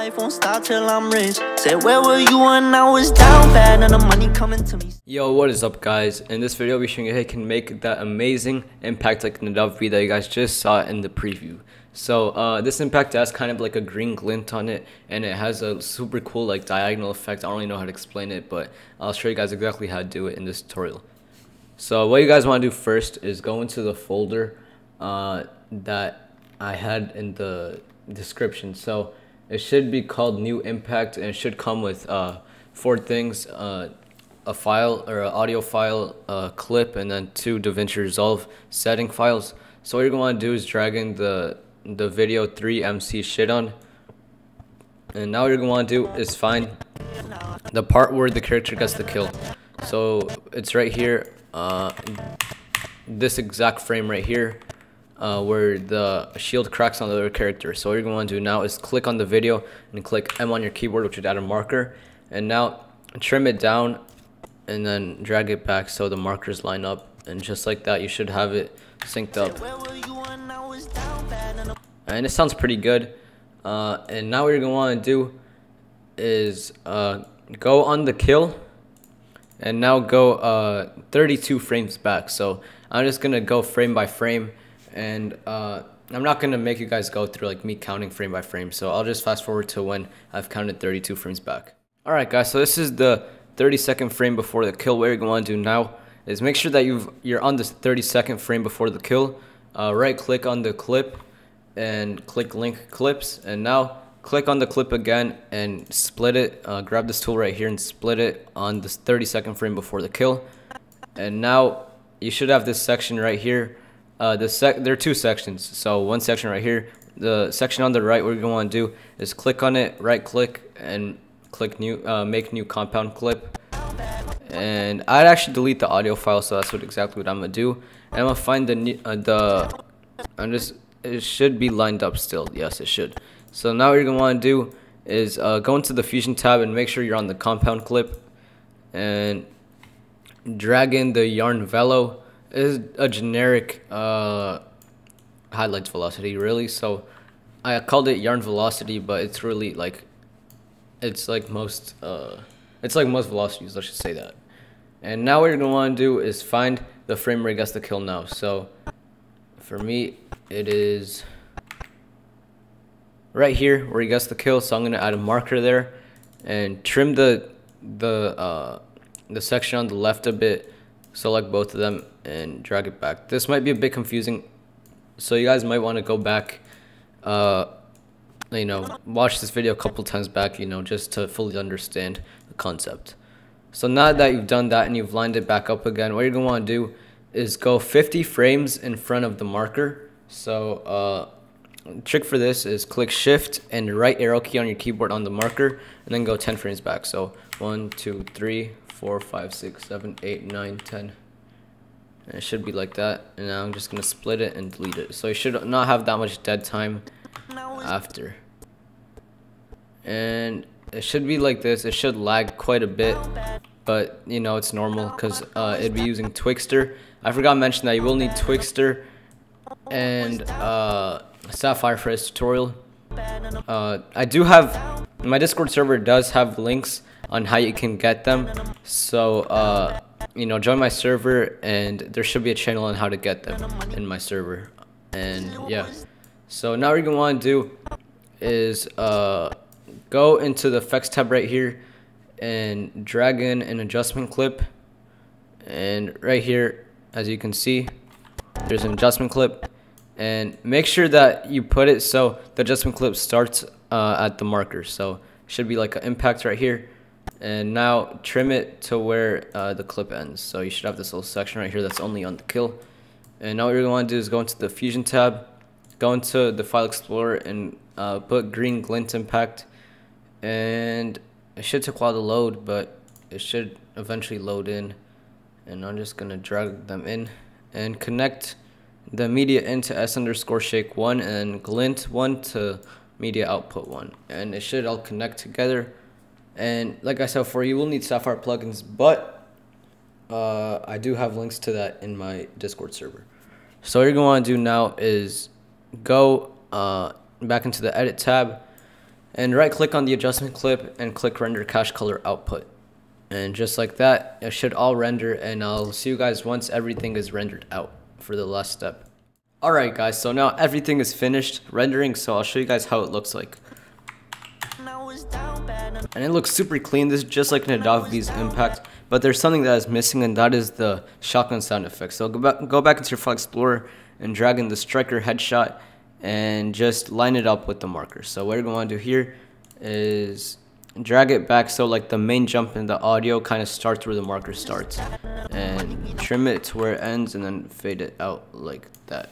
life won't stop till I'm rich. Said, where were you when I was down bad? And the money coming to me. Yo, what is up guys? In this video, I'll be showing you how you can make that amazing impact like V that you guys just saw in the preview. So uh, this impact has kind of like a green glint on it and it has a super cool like diagonal effect. I don't really know how to explain it, but I'll show you guys exactly how to do it in this tutorial. So what you guys want to do first is go into the folder uh, that I had in the description. So it should be called new impact and it should come with uh, four things. Uh, a file or an audio file, a clip, and then two DaVinci Resolve setting files. So what you're going to want to do is drag in the the video 3 MC shit on. And now what you're going to want to do is find the part where the character gets the kill. So it's right here, uh, this exact frame right here, uh, where the shield cracks on the other character. So what you're going to to do now is click on the video and click M on your keyboard, which would add a marker. And now trim it down and then drag it back so the markers line up. And just like that, you should have it synced up and it sounds pretty good. Uh, and now what you're gonna want to do is uh, go on the kill, and now go uh, 32 frames back. So I'm just gonna go frame by frame, and uh, I'm not gonna make you guys go through like me counting frame by frame. So I'll just fast forward to when I've counted 32 frames back. All right, guys. So this is the 30 second frame before the kill. What you're gonna want to do now is make sure that you've you're on the 30 second frame before the kill. Uh, right click on the clip and click link clips and now click on the clip again and split it uh, grab this tool right here and split it on this 30 second frame before the kill and now you should have this section right here uh, the sec there are two sections so one section right here the section on the right what you're to want to do is click on it right click and click new uh, make new compound clip and I'd actually delete the audio file so that's what exactly what I'm gonna do and I'm gonna find the uh, the I'm just it should be lined up still. Yes, it should. So now what you're going to want to do is uh, go into the Fusion tab and make sure you're on the compound clip and drag in the yarn velo. Is a generic uh, highlights velocity, really. So I called it yarn velocity, but it's really like, it's like most, uh, it's like most velocities, I should say that. And now what you're to want to do is find the frame where it gets the kill now. So for me, it is right here where he gets the kill. So I'm gonna add a marker there and trim the the uh, the section on the left a bit. Select both of them and drag it back. This might be a bit confusing, so you guys might want to go back. Uh, you know, watch this video a couple times back. You know, just to fully understand the concept. So now that you've done that and you've lined it back up again, what you're gonna want to do is go 50 frames in front of the marker. So uh, trick for this is click shift and right arrow key on your keyboard on the marker and then go 10 frames back. So 1, 2, 3, 4, 5, 6, 7, 8, 9, 10. And it should be like that. And now I'm just going to split it and delete it. So you should not have that much dead time after. And it should be like this. It should lag quite a bit but you know it's normal because uh, it'd be using Twixtor. I forgot to mention that you will need Twixtor and uh, Sapphire for tutorial. Uh, I do have my Discord server does have links on how you can get them, so uh, you know join my server and there should be a channel on how to get them in my server. And yeah, so now what you're gonna want to do is uh, go into the effects tab right here and drag in an adjustment clip and right here as you can see there's an adjustment clip and make sure that you put it so the adjustment clip starts uh, at the marker. So it should be like an impact right here. And now trim it to where uh, the clip ends. So you should have this little section right here that's only on the kill. And now what you're going to want to do is go into the fusion tab go into the file explorer and uh, put green glint impact. And it should take a while to load, but it should eventually load in. And I'm just gonna drag them in and connect the media into S underscore shake one and glint one to media output one. And it should all connect together. And like I said before, you will need Sapphire plugins, but uh, I do have links to that in my Discord server. So what you're gonna wanna do now is go uh, back into the edit tab and right click on the adjustment clip and click render cache color output. And just like that, it should all render and I'll see you guys once everything is rendered out for the last step. Alright guys, so now everything is finished rendering, so I'll show you guys how it looks like. And it looks super clean, this is just like V's Impact, but there's something that is missing and that is the shotgun sound effect. So go back, go back into your File Explorer and drag in the striker headshot and just line it up with the marker. So what you're going to to do here is drag it back so like the main jump in the audio kind of starts where the marker starts and trim it to where it ends and then fade it out like that.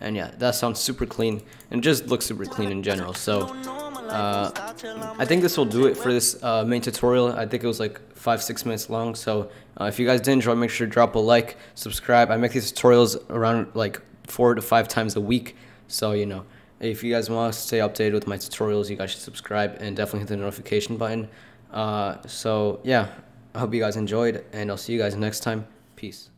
And yeah, that sounds super clean and just looks super clean in general. So uh, I think this will do it for this uh, main tutorial. I think it was like five, six minutes long. So uh, if you guys did enjoy, make sure to drop a like, subscribe. I make these tutorials around like four to five times a week. So, you know, if you guys want to stay updated with my tutorials, you guys should subscribe and definitely hit the notification button. Uh, so yeah, I hope you guys enjoyed and I'll see you guys next time. Peace.